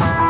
Bye.